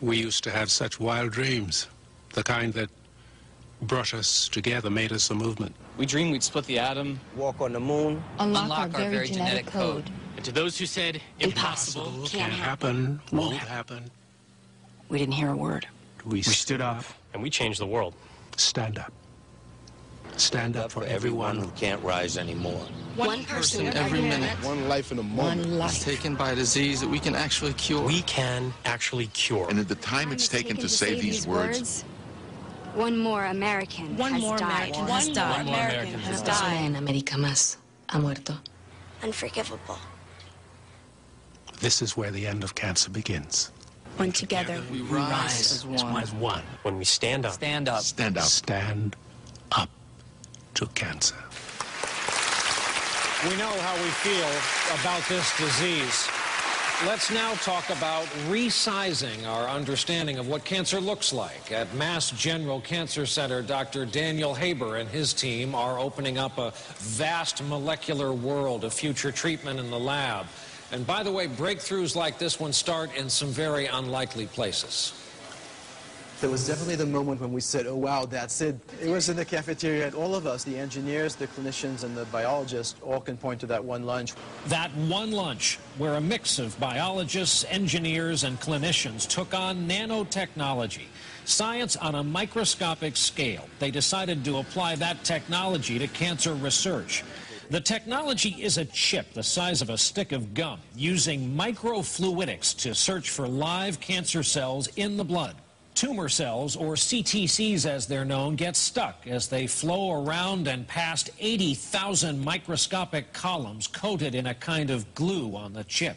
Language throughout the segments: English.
We used to have such wild dreams, the kind that brought us together, made us a movement. We dreamed we'd split the atom, walk on the moon, unlock, unlock our, our, very, genetic, genetic code. code. And to those who said impossible, impossible can't, happen, happen, won't happen. We didn't hear a word. We, we stood up. And we changed the world. Stand up. Stand up for everyone who can't rise anymore. One person every minute. One life in a moment. One life. Is taken by a disease that we can actually cure. We can actually cure. And at the time it's taken, taken to, say, say these words, words, one more American one has more died. American has died. One more American has died. En América más ha muerto. Unforgivable. This is where the end of cancer begins. When together we rise, as, one. as one. When we stand up. Stand up. Stand up. Stand up to cancer. We know how we feel about this disease. Let's now talk about resizing our understanding of what cancer looks like. At Mass General Cancer Center, Dr. Daniel Haber and his team are opening up a vast molecular world of future treatment in the lab. And by the way, breakthroughs like this one start in some very unlikely places. There was definitely the moment when we said, oh, wow, that's it. It was in the cafeteria, and all of us, the engineers, the clinicians, and the biologists, all can point to that one lunch. That one lunch, where a mix of biologists, engineers, and clinicians took on nanotechnology, science on a microscopic scale. They decided to apply that technology to cancer research. The technology is a chip the size of a stick of gum, using microfluidics to search for live cancer cells in the blood. Tumor cells, or CTCs as they're known, get stuck as they flow around and past 80,000 microscopic columns coated in a kind of glue on the chip.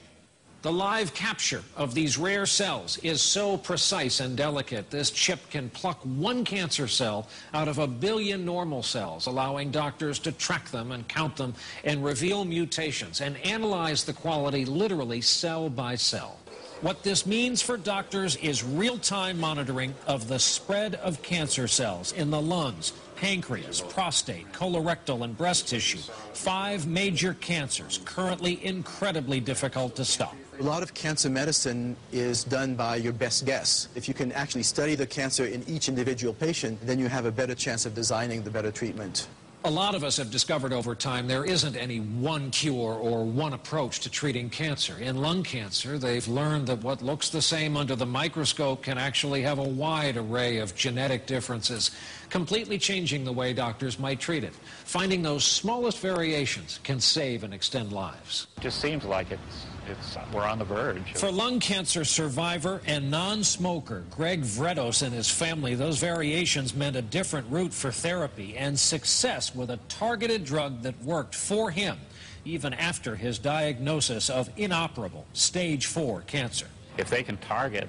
The live capture of these rare cells is so precise and delicate, this chip can pluck one cancer cell out of a billion normal cells, allowing doctors to track them and count them and reveal mutations and analyze the quality literally cell by cell. What this means for doctors is real-time monitoring of the spread of cancer cells in the lungs, pancreas, prostate, colorectal, and breast tissue. Five major cancers, currently incredibly difficult to stop. A lot of cancer medicine is done by your best guess. If you can actually study the cancer in each individual patient, then you have a better chance of designing the better treatment. A lot of us have discovered over time there isn't any one cure or one approach to treating cancer. In lung cancer, they've learned that what looks the same under the microscope can actually have a wide array of genetic differences, completely changing the way doctors might treat it. Finding those smallest variations can save and extend lives. It just seems like it's it's, we're on the verge. For lung cancer survivor and non-smoker Greg Vredos and his family, those variations meant a different route for therapy and success with a targeted drug that worked for him even after his diagnosis of inoperable stage 4 cancer. If they can target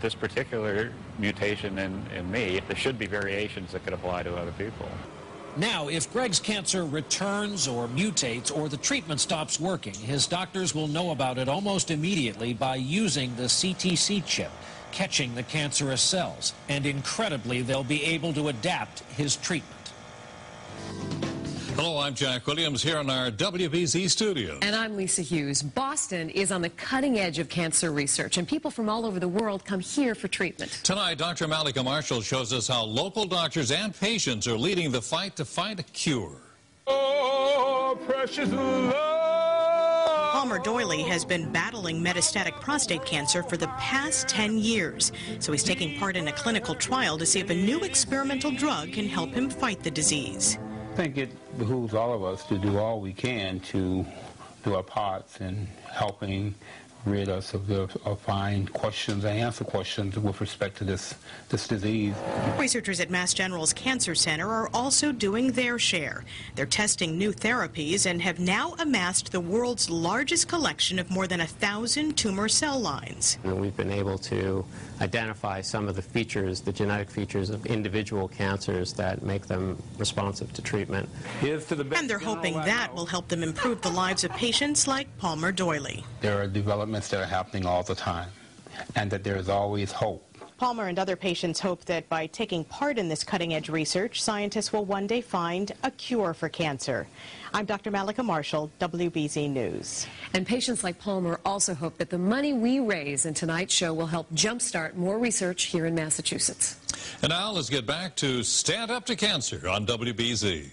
this particular mutation in, in me, there should be variations that could apply to other people. Now, if Greg's cancer returns or mutates or the treatment stops working, his doctors will know about it almost immediately by using the CTC chip, catching the cancerous cells. And incredibly, they'll be able to adapt his treatment. Hello, I'm Jack Williams here in our WBZ studio. And I'm Lisa Hughes. Boston is on the cutting edge of cancer research, and people from all over the world come here for treatment. Tonight, Dr. Mallika Marshall shows us how local doctors and patients are leading the fight to find a cure. Oh, precious love. Palmer Doyley has been battling metastatic prostate cancer for the past 10 years, so he's taking part in a clinical trial to see if a new experimental drug can help him fight the disease think it behooves all of us to do all we can to do our parts in helping rid us of the of find questions and answer questions with respect to this this disease. Researchers at Mass General's Cancer Center are also doing their share. They're testing new therapies and have now amassed the world's largest collection of more than a thousand tumor cell lines. And we've been able to identify some of the features, the genetic features of individual cancers that make them responsive to treatment. and they're hoping that will help them improve the lives of patients like Palmer Doyley. There are developments that are happening all the time, and that there is always hope Palmer and other patients hope that by taking part in this cutting-edge research, scientists will one day find a cure for cancer. I'm Dr. Mallika Marshall, WBZ News. And patients like Palmer also hope that the money we raise in tonight's show will help jumpstart more research here in Massachusetts. And now let's get back to Stand Up to Cancer on WBZ.